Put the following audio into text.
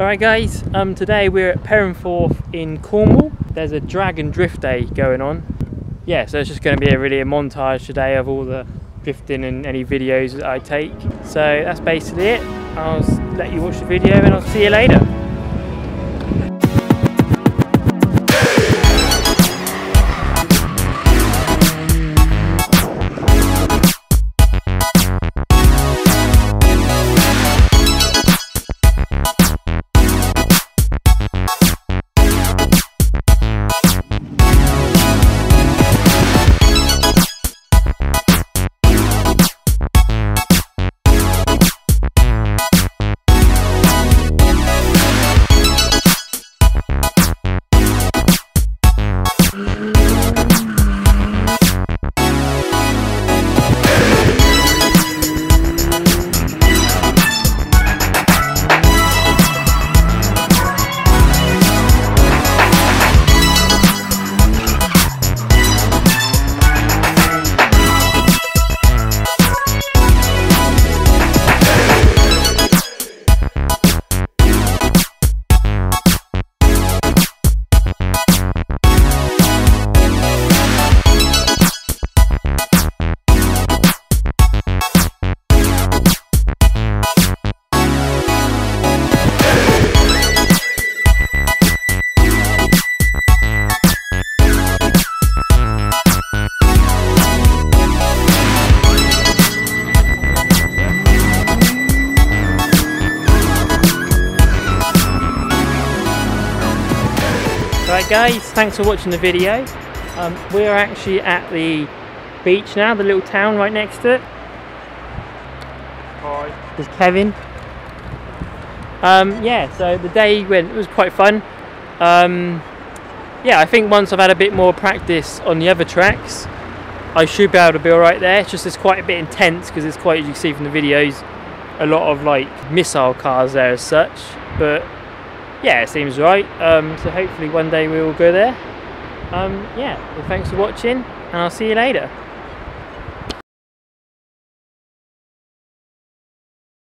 Alright guys, um, today we're at Perranporth in Cornwall. There's a drag and drift day going on. Yeah, so it's just going to be a really a montage today of all the drifting and any videos that I take. So that's basically it. I'll let you watch the video and I'll see you later. Right guys, thanks for watching the video. Um, we're actually at the beach now, the little town right next to it. Hi. There's Kevin. Um, yeah, so the day went, it was quite fun. Um, yeah, I think once I've had a bit more practice on the other tracks, I should be able to be alright there. It's just it's quite a bit intense because it's quite, as you can see from the videos, a lot of like missile cars there as such. But yeah, it seems right. Um, so hopefully one day we will go there. Um, yeah, well, thanks for watching, and I'll see you later.